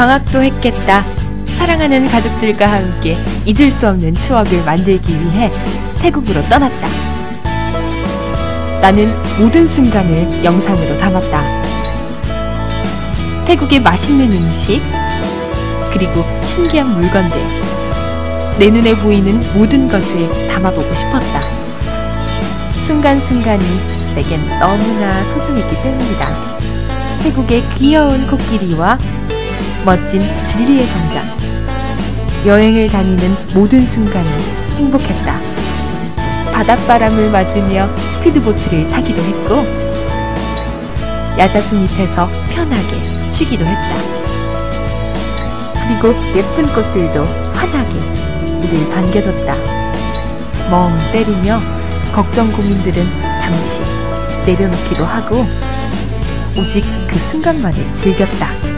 방학도 했겠다. 사랑하는 가족들과 함께 잊을 수 없는 추억을 만들기 위해 태국으로 떠났다. 나는 모든 순간을 영상으로 담았다. 태국의 맛있는 음식, 그리고 신기한 물건들. 내 눈에 보이는 모든 것을 담아보고 싶었다. 순간순간이 내겐 너무나 소중했기 때문이다. 태국의 귀여운 코끼리와 멋진 진리의 성장. 여행을 다니는 모든 순간이 행복했다. 바닷바람을 맞으며 스피드보트를 타기도 했고, 야자수 밑에서 편하게 쉬기도 했다. 그리고 예쁜 꽃들도 환하게 우릴 반겨줬다. 멍 때리며 걱정 고민들은 잠시 내려놓기도 하고 오직 그 순간만을 즐겼다.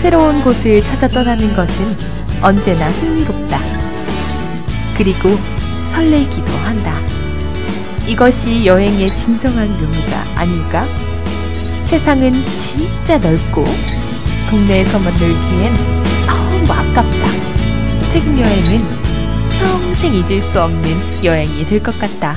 새로운 곳을 찾아 떠나는 것은 언제나 흥미롭다. 그리고 설레기도 한다. 이것이 여행의 진정한 묘미가 아닐까? 세상은 진짜 넓고 동네에서만 놀기엔 너무 아깝다. 태국 여행은 평생 잊을 수 없는 여행이 될 것 같다.